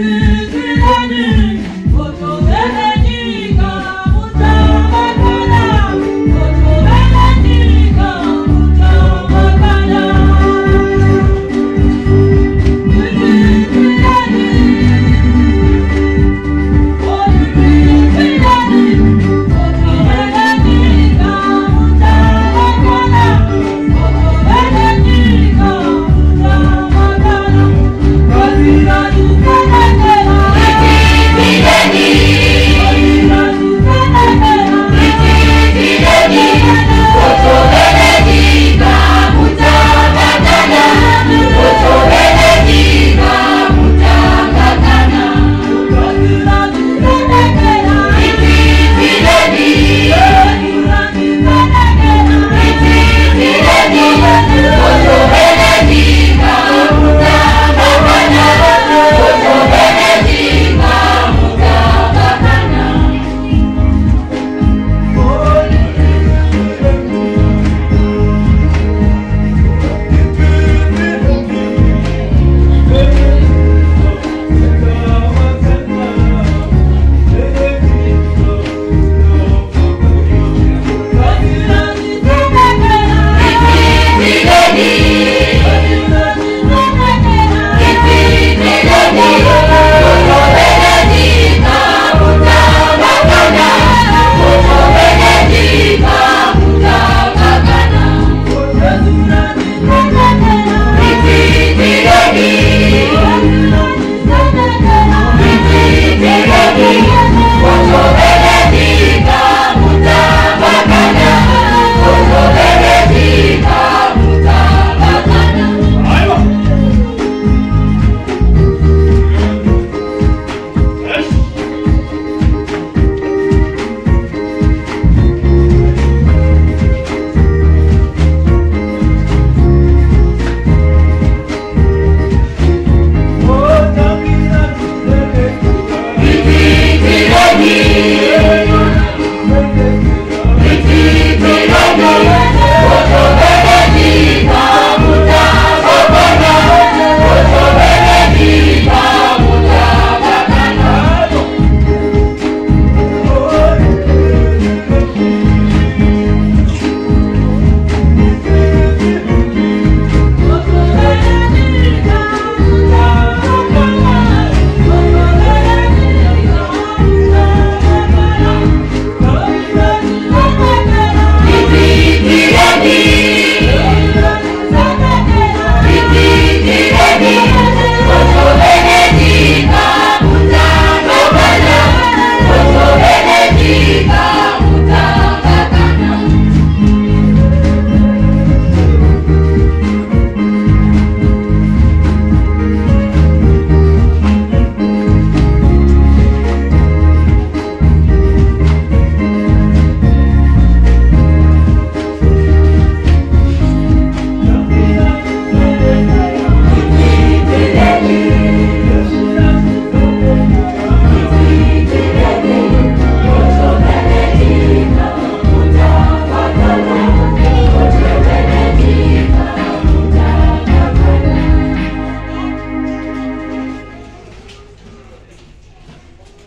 Yeah.